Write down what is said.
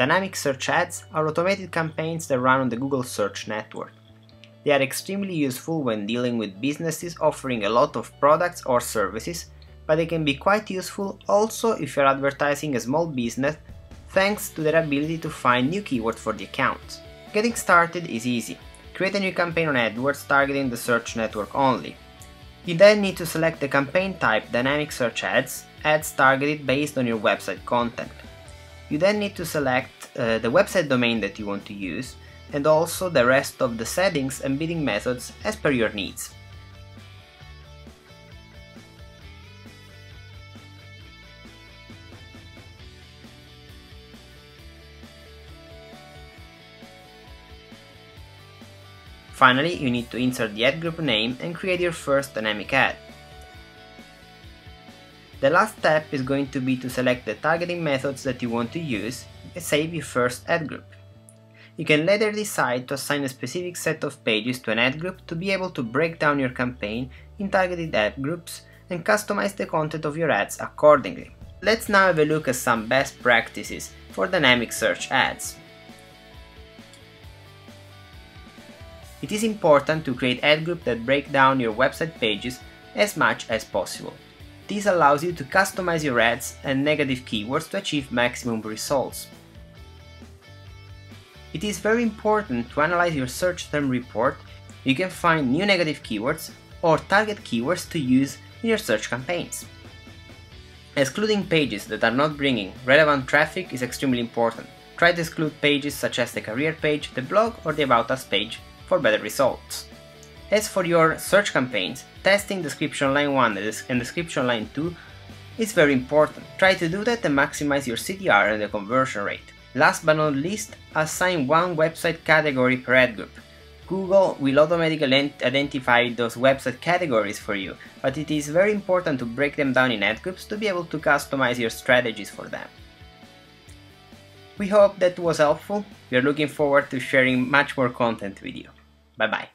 Dynamic search ads are automated campaigns that run on the Google Search Network. They are extremely useful when dealing with businesses offering a lot of products or services, but they can be quite useful also if you're advertising a small business thanks to their ability to find new keywords for the account. Getting started is easy. Create a new campaign on AdWords targeting the search network only. You then need to select the campaign type Dynamic Search Ads, ads targeted based on your website content. You then need to select uh, the website domain that you want to use and also the rest of the settings and bidding methods as per your needs. Finally, you need to insert the ad group name and create your first dynamic ad. The last step is going to be to select the targeting methods that you want to use save your first ad group. You can later decide to assign a specific set of pages to an ad group to be able to break down your campaign in targeted ad groups and customize the content of your ads accordingly. Let's now have a look at some best practices for dynamic search ads. It is important to create ad groups that break down your website pages as much as possible. This allows you to customize your ads and negative keywords to achieve maximum results. It is very important to analyze your search term report. You can find new negative keywords or target keywords to use in your search campaigns. Excluding pages that are not bringing relevant traffic is extremely important. Try to exclude pages such as the career page, the blog or the about us page for better results. As for your search campaigns, testing description line 1 and description line 2 is very important. Try to do that and maximize your CTR and the conversion rate. Last but not least, assign one website category per ad group. Google will automatically identify those website categories for you, but it is very important to break them down in ad groups to be able to customize your strategies for them. We hope that was helpful. We are looking forward to sharing much more content with you. Bye bye.